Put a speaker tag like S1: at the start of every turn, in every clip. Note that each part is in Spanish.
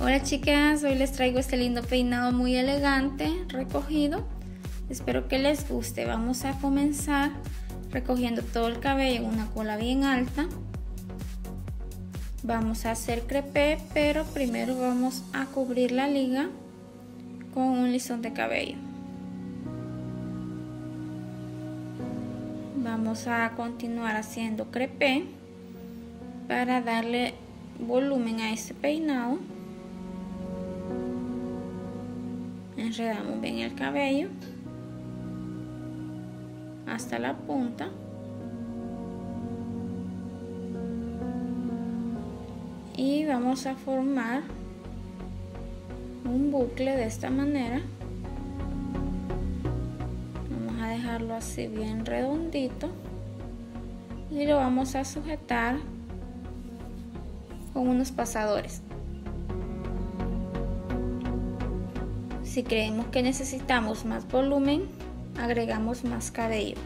S1: Hola chicas, hoy les traigo este lindo peinado muy elegante, recogido. Espero que les guste. Vamos a comenzar recogiendo todo el cabello en una cola bien alta. Vamos a hacer crepé, pero primero vamos a cubrir la liga con un listón de cabello. Vamos a continuar haciendo crepé para darle volumen a este peinado. enredamos bien el cabello hasta la punta y vamos a formar un bucle de esta manera dejarlo así bien redondito y lo vamos a sujetar con unos pasadores Si creemos que necesitamos más volumen, agregamos más cabello.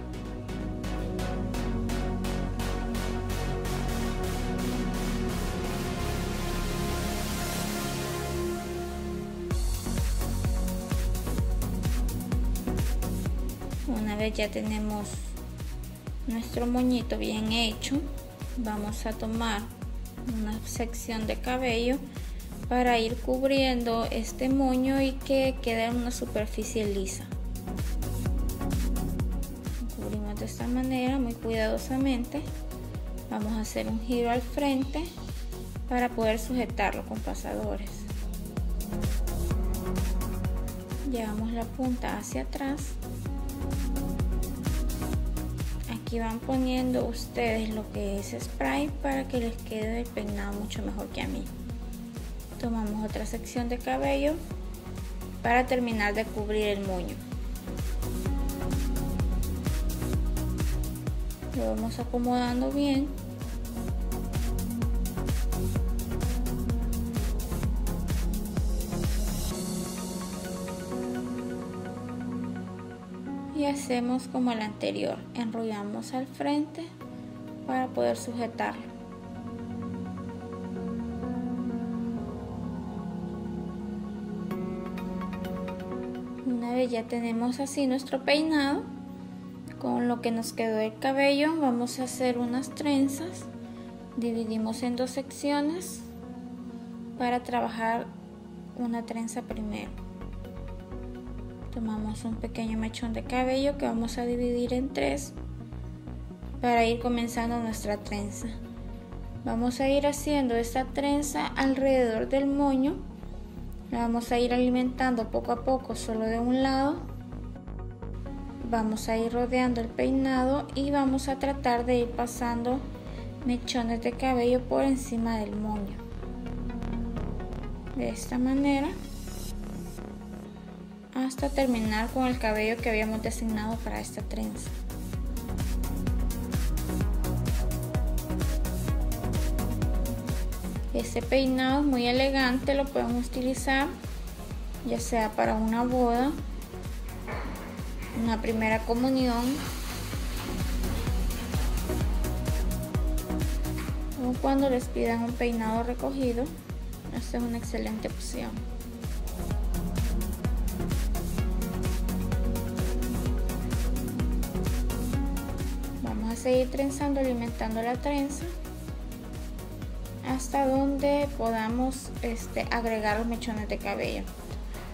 S1: Ya tenemos nuestro moñito bien hecho, vamos a tomar una sección de cabello para ir cubriendo este moño y que quede una superficie lisa. Cubrimos de esta manera muy cuidadosamente. Vamos a hacer un giro al frente para poder sujetarlo con pasadores. Llevamos la punta hacia atrás. Aquí van poniendo ustedes lo que es spray para que les quede el peinado mucho mejor que a mí. Tomamos otra sección de cabello para terminar de cubrir el moño. Lo vamos acomodando bien y hacemos como el anterior enrollamos al frente para poder sujetarlo. Ya tenemos así nuestro peinado con lo que nos quedó el cabello vamos a hacer unas trenzas dividimos en dos secciones para trabajar una trenza primero tomamos un pequeño mechón de cabello que vamos a dividir en tres para ir comenzando nuestra trenza vamos a ir haciendo esta trenza alrededor del moño la vamos a ir alimentando poco a poco solo de un lado. Vamos a ir rodeando el peinado y vamos a tratar de ir pasando mechones de cabello por encima del moño. De esta manera hasta terminar con el cabello que habíamos designado para esta trenza. Este peinado es muy elegante, lo podemos utilizar ya sea para una boda, una primera comunión o cuando les pidan un peinado recogido. Esta es una excelente opción. Seguir trenzando, alimentando la trenza hasta donde podamos este, agregar los mechones de cabello.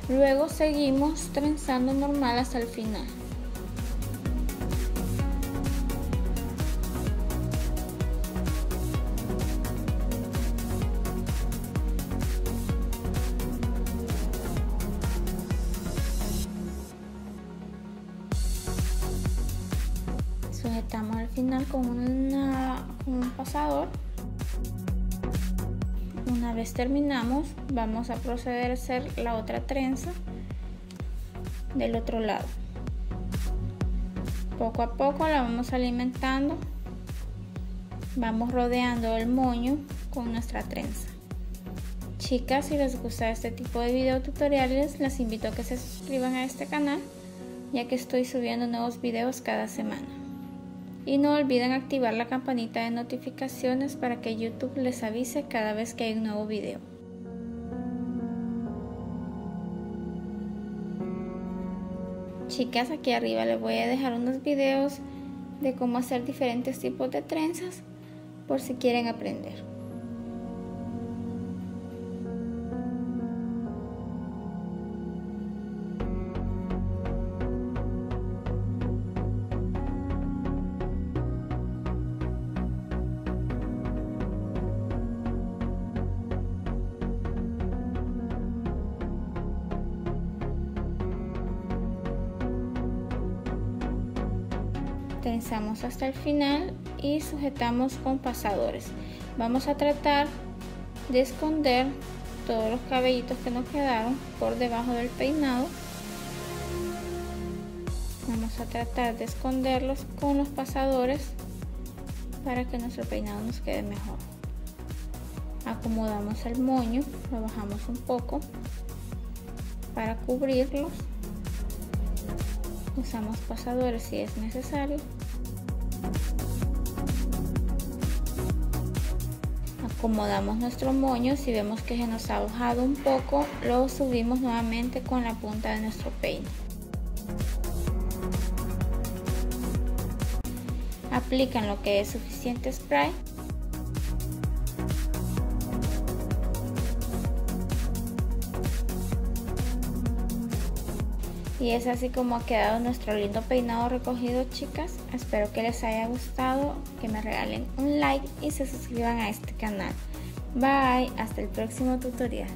S1: Luego seguimos trenzando normal hasta el final. Final con, con un pasador una vez terminamos, vamos a proceder a hacer la otra trenza del otro lado. Poco a poco la vamos alimentando. Vamos rodeando el moño con nuestra trenza. Chicas, si les gusta este tipo de video tutoriales, les invito a que se suscriban a este canal, ya que estoy subiendo nuevos videos cada semana. Y no olviden activar la campanita de notificaciones para que YouTube les avise cada vez que hay un nuevo video. Chicas, aquí arriba les voy a dejar unos videos de cómo hacer diferentes tipos de trenzas por si quieren aprender. Trenzamos hasta el final y sujetamos con pasadores. Vamos a tratar de esconder todos los cabellitos que nos quedaron por debajo del peinado. Vamos a tratar de esconderlos con los pasadores para que nuestro peinado nos quede mejor. Acomodamos el moño lo bajamos un poco para cubrirlos usamos pasadores si es necesario. Acomodamos nuestro moño si vemos que se nos ha bajado un poco lo subimos nuevamente con la punta de nuestro peine. Aplican lo que es suficiente spray Y es así como ha quedado nuestro lindo peinado recogido chicas. Espero que les haya gustado, que me regalen un like y se suscriban a este canal. Bye, hasta el próximo tutorial.